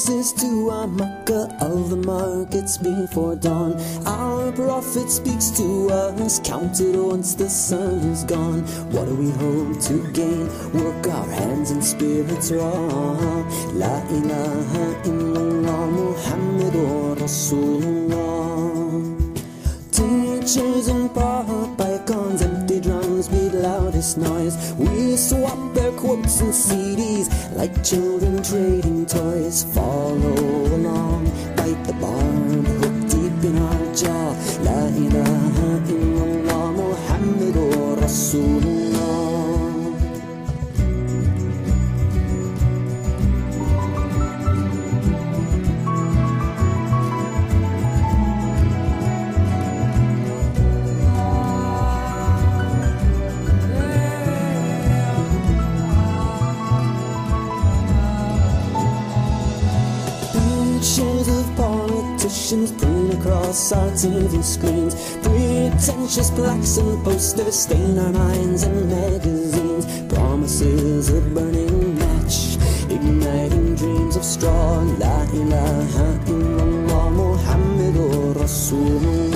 praises to our Makkah of the markets before dawn. Our prophet speaks to us, count it once the sun is gone. What do we hope to gain? Work our hands and spirits raw. La ilaha illallah Muhammadur Rasulullah. Teachers and prophet icons, empty drums beat loudest noise. We swap like children trading toys. Follow along, bite the barb, hook deep in our jaw. La ilaha illallah Muhammadur Rasulullah. Politicians print across our TV screens. Pretentious plaques and posters stain our minds and magazines. Promises of burning match, igniting dreams of straw. La ilaha illallah Muhammadur Rasulullah.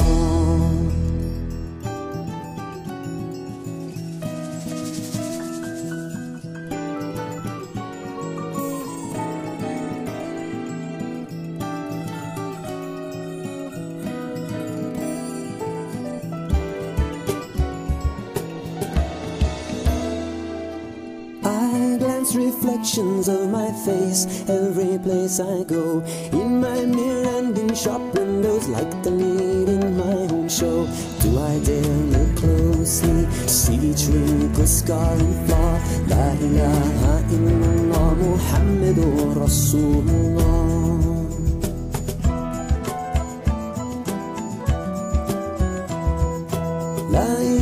I glance reflections of my face every place I go. In my mirror and in shop windows, like the lead in my own show. Do I dare look closely? See each wrinkle, scar, and flaw. La ilaha illallah Muhammadur Rasulullah. La